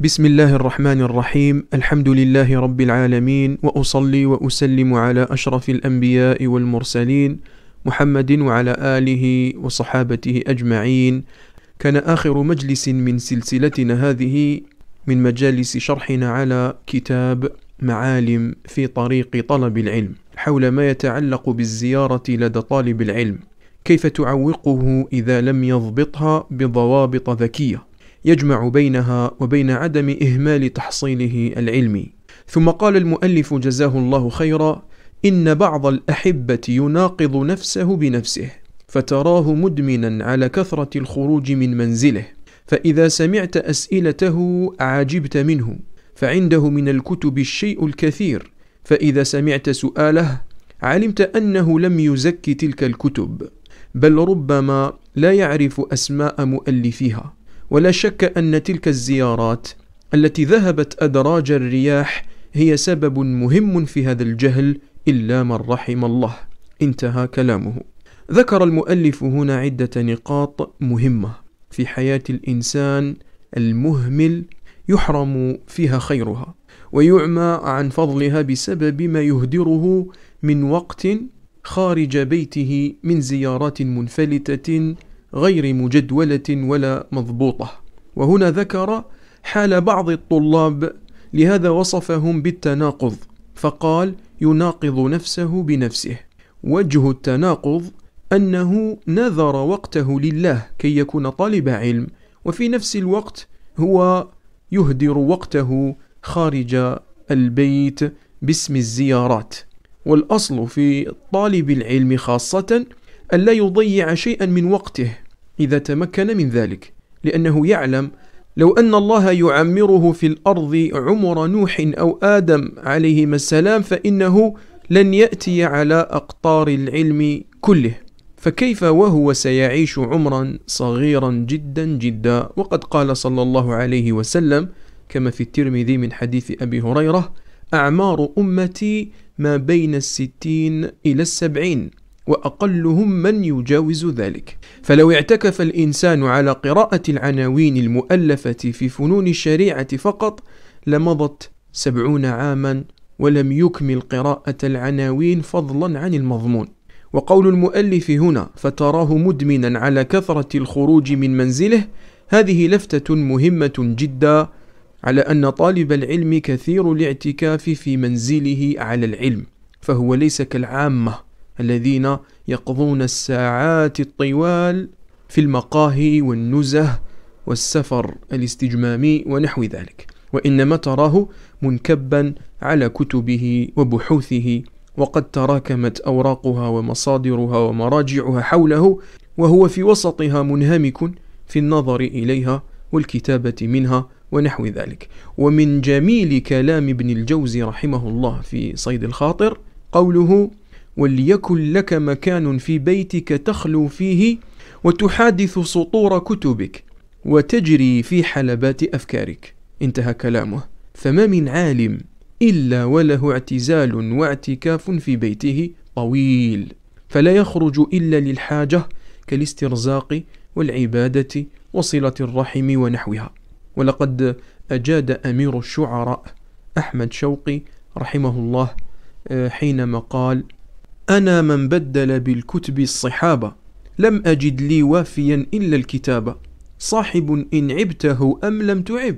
بسم الله الرحمن الرحيم الحمد لله رب العالمين واصلي واسلم على اشرف الانبياء والمرسلين محمد وعلى اله وصحابته اجمعين كان اخر مجلس من سلسلتنا هذه من مجالس شرحنا على كتاب معالم في طريق طلب العلم حول ما يتعلق بالزياره لدى طالب العلم كيف تعوقه اذا لم يضبطها بضوابط ذكيه يجمع بينها وبين عدم إهمال تحصيله العلمي. ثم قال المؤلف جزاه الله خيرا إن بعض الأحبة يناقض نفسه بنفسه فتراه مدمنا على كثرة الخروج من منزله. فإذا سمعت أسئلته عجبت منه فعنده من الكتب الشيء الكثير. فإذا سمعت سؤاله علمت أنه لم يزك تلك الكتب بل ربما لا يعرف أسماء مؤلفيها. ولا شك أن تلك الزيارات التي ذهبت أدراج الرياح هي سبب مهم في هذا الجهل إلا من رحم الله. انتهى كلامه. ذكر المؤلف هنا عدة نقاط مهمة. في حياة الإنسان المهمل يحرم فيها خيرها ويعمى عن فضلها بسبب ما يهدره من وقت خارج بيته من زيارات منفلتة غير مجدولة ولا مضبوطة. وهنا ذكر حال بعض الطلاب لهذا وصفهم بالتناقض فقال يناقض نفسه بنفسه. وجه التناقض أنه نذر وقته لله كي يكون طالب علم وفي نفس الوقت هو يهدر وقته خارج البيت باسم الزيارات. والأصل في طالب العلم خاصة الا يضيع شيئا من وقته. إذا تمكن من ذلك لأنه يعلم لو أن الله يعمره في الأرض عمر نوح أو آدم عليهما السلام فإنه لن يأتي على أقطار العلم كله. فكيف وهو سيعيش عمرا صغيرا جدا جدا؟ وقد قال صلى الله عليه وسلم كما في الترمذي من حديث أبي هريرة أعمار أمتي ما بين الستين إلى السبعين. وأقلهم من يجاوز ذلك. فلو اعتكف الإنسان على قراءة العناوين المؤلفة في فنون الشريعة فقط لمضت سبعون عاما ولم يكمل قراءة العناوين فضلا عن المضمون. وقول المؤلف هنا فتراه مدمنا على كثرة الخروج من منزله هذه لفتة مهمة جدا على أن طالب العلم كثير الاعتكاف في منزله على العلم فهو ليس كالعامة الذين يقضون الساعات الطوال في المقاهي والنزه والسفر الاستجمامي ونحو ذلك. وانما تراه منكبا على كتبه وبحوثه وقد تراكمت أوراقها ومصادرها ومراجعها حوله وهو في وسطها منهمك في النظر إليها والكتابة منها ونحو ذلك. ومن جميل كلام ابن الجوزي رحمه الله في صيد الخاطر قوله وليكن لك مكان في بيتك تخلو فيه وتحادث سطور كتبك وتجري في حلبات أفكارك. انتهى كلامه. فما من عالم إلا وله اعتزال واعتكاف في بيته طويل. فلا يخرج إلا للحاجة كالاسترزاق والعبادة وصلة الرحم ونحوها. ولقد أجاد أمير الشعراء أحمد شوقي رحمه الله آه، حينما قال أنا من بدل بالكتب الصحابة لم أجد لي وافيا إلا الكتاب صاحب إن عبته أم لم تعب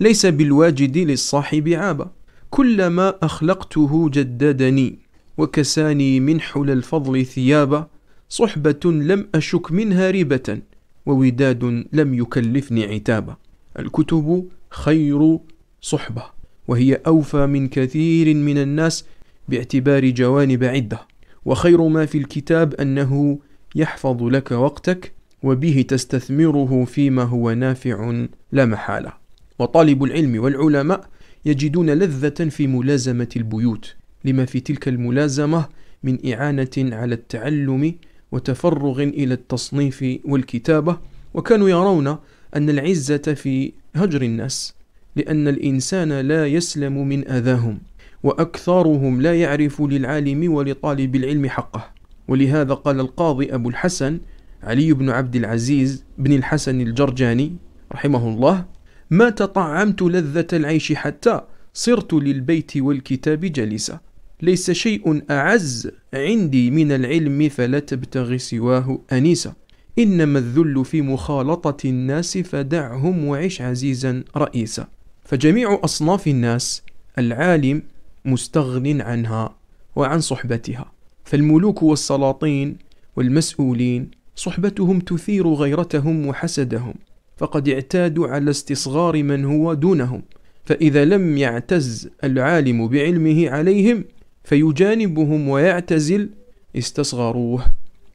ليس بالواجد للصاحب عابة كلما أخلقته جددني وكساني من حل الفضل ثيابا. صحبة لم أشك منها ريبة ووداد لم يكلفني عتابا. الكتب خير صحبة وهي أوفى من كثير من الناس باعتبار جوانب عدة. وخير ما في الكتاب أنه يحفظ لك وقتك وبه تستثمره فيما هو نافع لا محالة. وطالب العلم والعلماء يجدون لذة في ملازمة البيوت لما في تلك الملازمة من إعانة على التعلم وتفرغ إلى التصنيف والكتابة. وكانوا يرون أن العزة في هجر الناس لأن الإنسان لا يسلم من أذاهم. وأكثرهم لا يعرف للعالم ولطالب العلم حقه. ولهذا قال القاضي أبو الحسن علي بن عبد العزيز بن الحسن الجرجاني رحمه الله ما تطعمت لذة العيش حتى صرت للبيت والكتاب جالسا ليس شيء أعز عندي من العلم فلا تبتغي سواه أنيسا إنما الذل في مخالطة الناس فدعهم وعش عزيزا رئيسا. فجميع أصناف الناس العالم مستغن عنها وعن صحبتها. فالملوك والسلاطين والمسؤولين صحبتهم تثير غيرتهم وحسدهم فقد اعتادوا على استصغار من هو دونهم فإذا لم يعتز العالم بعلمه عليهم فيجانبهم ويعتزل. استصغروه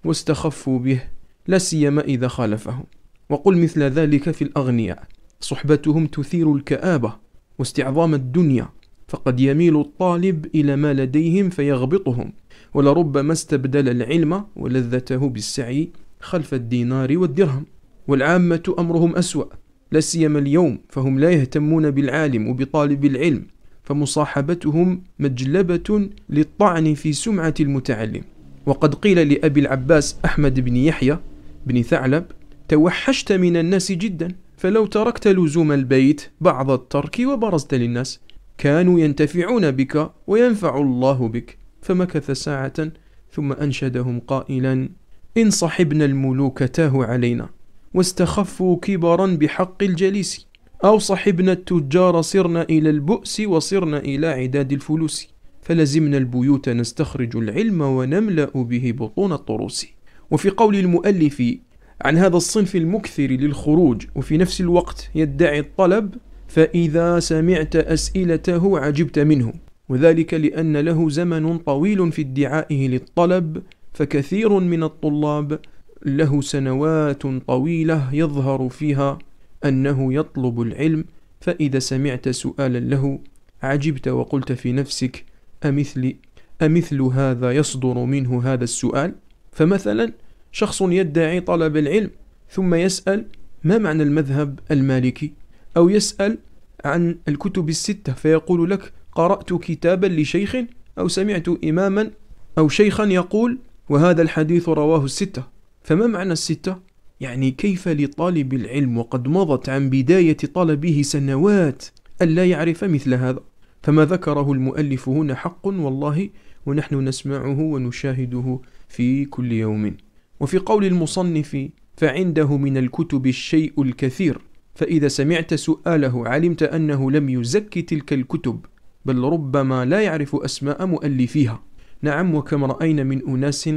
واستخفوا به لا سيما إذا خالفهم. وقل مثل ذلك في الأغنياء صحبتهم تثير الكآبة واستعظام الدنيا فقد يميل الطالب إلى ما لديهم فيغبطهم ولربما استبدل العلم ولذته بالسعي خلف الدينار والدرهم. والعامة أمرهم أسوأ لا سيما اليوم فهم لا يهتمون بالعالم وبطالب العلم فمصاحبتهم مجلبة للطعن في سمعة المتعلم. وقد قيل لأبي العباس أحمد بن يحيى بن ثعلب توحشت من الناس جدا فلو تركت لزوم البيت بعض الترك وبرزت للناس كانوا ينتفعون بك وينفع الله بك. فمكث ساعة ثم أنشدهم قائلا إن صحبنا الملوك تاه علينا واستخفوا كبرا بحق الجليس أو صحبنا التجار صرنا إلى البؤس وصرنا إلى عداد الفلوس فلزمنا البيوت نستخرج العلم ونملأ به بطون الطروس وفي قول المؤلف عن هذا الصنف المكثر للخروج وفي نفس الوقت يدعي الطلب فإذا سمعت أسئلته عجبت منه وذلك لأن له زمن طويل في ادعائه للطلب فكثير من الطلاب له سنوات طويلة يظهر فيها أنه يطلب العلم فإذا سمعت سؤالا له عجبت وقلت في نفسك أمثل أمثل هذا يصدر منه هذا السؤال؟ فمثلا شخص يدعي طلب العلم ثم يسأل ما معنى المذهب المالكي؟ أو يسأل عن الكتب الستة فيقول لك قرأت كتابا لشيخ أو سمعت إماما أو شيخا يقول وهذا الحديث رواه الستة. فما معنى الستة؟ يعني كيف لطالب العلم وقد مضت عن بداية طلبه سنوات ألا يعرف مثل هذا؟ فما ذكره المؤلف هنا حق والله ونحن نسمعه ونشاهده في كل يوم. وفي قول المصنف فعنده من الكتب الشيء الكثير فإذا سمعت سؤاله علمت أنه لم يزك تلك الكتب بل ربما لا يعرف أسماء مؤلفيها. نعم وكم رأينا من أناس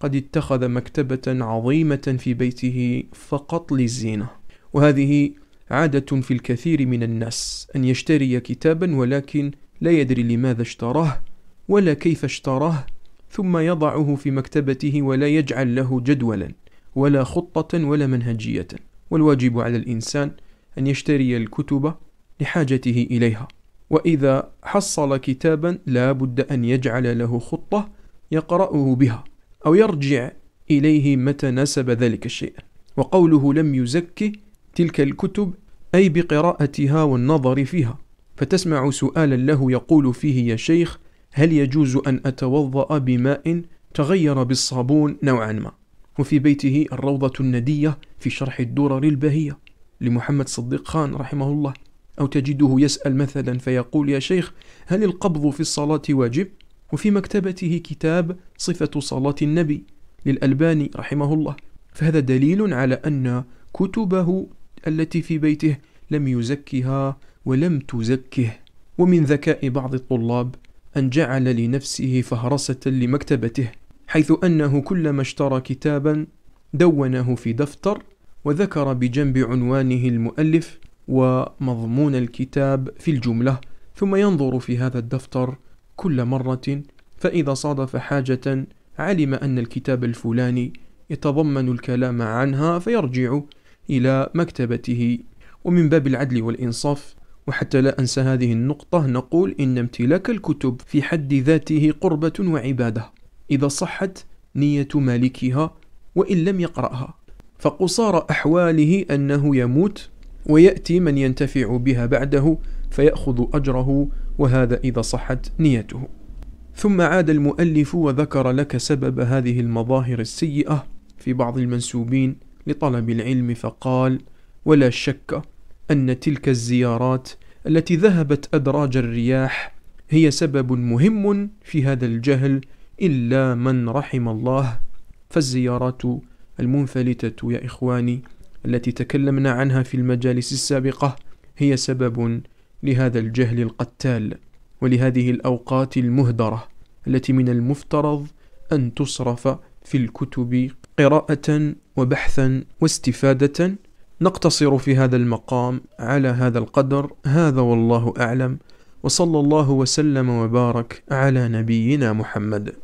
قد اتخذ مكتبة عظيمة في بيته فقط للزينة. وهذه عادة في الكثير من الناس أن يشتري كتابا ولكن لا يدري لماذا اشتراه ولا كيف اشتراه ثم يضعه في مكتبته ولا يجعل له جدولا ولا خطة ولا منهجية. والواجب على الإنسان أن يشتري الكتب لحاجته إليها. وإذا حصل كتابا لا بد أن يجعل له خطة يقرأه بها أو يرجع إليه متى ناسب ذلك الشيء. وقوله لم يزكي تلك الكتب أي بقراءتها والنظر فيها. فتسمع سؤالا له يقول فيه يا شيخ هل يجوز أن أتوضأ بماء تغير بالصابون نوعا ما؟ وفي بيته الروضة الندية في شرح الدرر البهية لمحمد صديق خان رحمه الله أو تجده يسأل مثلا فيقول يا شيخ هل القبض في الصلاة واجب؟ وفي مكتبته كتاب صفة صلاة النبي للألباني رحمه الله فهذا دليل على أن كتبه التي في بيته لم يزكها ولم تزكه ومن ذكاء بعض الطلاب أن جعل لنفسه فهرسة لمكتبته حيث أنه كلما اشترى كتابا دونه في دفتر وذكر بجنب عنوانه المؤلف ومضمون الكتاب في الجملة ثم ينظر في هذا الدفتر كل مرة فإذا صادف حاجة علم أن الكتاب الفلاني يتضمن الكلام عنها فيرجع إلى مكتبته. ومن باب العدل والإنصاف وحتى لا أنسى هذه النقطة نقول إن امتلاك الكتب في حد ذاته قربة وعبادة إذا صحت نية مالكها وإن لم يقرأها. فقصار أحواله أنه يموت ويأتي من ينتفع بها بعده فيأخذ أجره وهذا إذا صحت نيته. ثم عاد المؤلف وذكر لك سبب هذه المظاهر السيئة في بعض المنسوبين لطلب العلم فقال ولا شك أن تلك الزيارات التي ذهبت أدراج الرياح هي سبب مهم في هذا الجهل إلا من رحم الله فالزيارات المنفلتة يا إخواني التي تكلمنا عنها في المجالس السابقة هي سبب لهذا الجهل القتال ولهذه الأوقات المهدرة التي من المفترض أن تصرف في الكتب قراءة وبحثا واستفادة. نقتصر في هذا المقام على هذا القدر هذا والله أعلم وصلى الله وسلم وبارك على نبينا محمد.